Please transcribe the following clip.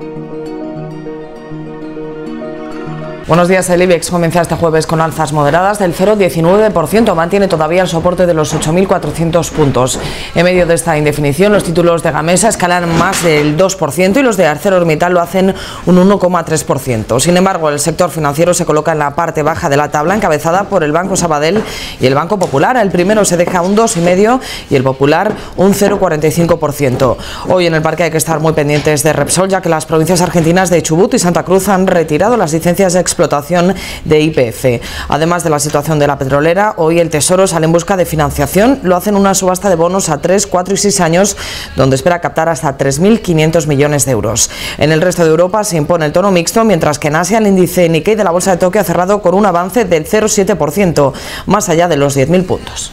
Thank you. Buenos días, el IBEX comienza este jueves con alzas moderadas del 0,19%, mantiene todavía el soporte de los 8.400 puntos. En medio de esta indefinición, los títulos de Gamesa escalan más del 2% y los de ArcelorMittal lo hacen un 1,3%. Sin embargo, el sector financiero se coloca en la parte baja de la tabla, encabezada por el Banco Sabadell y el Banco Popular. El primero se deja un 2,5% y el Popular un 0,45%. Hoy en el parque hay que estar muy pendientes de Repsol, ya que las provincias argentinas de Chubut y Santa Cruz han retirado las licencias de explotación de IPF. Además de la situación de la petrolera, hoy el Tesoro sale en busca de financiación. Lo hacen una subasta de bonos a 3, 4 y 6 años, donde espera captar hasta 3.500 millones de euros. En el resto de Europa se impone el tono mixto, mientras que en Asia el índice Nikkei de la Bolsa de Tokio ha cerrado con un avance del 0,7%, más allá de los 10.000 puntos.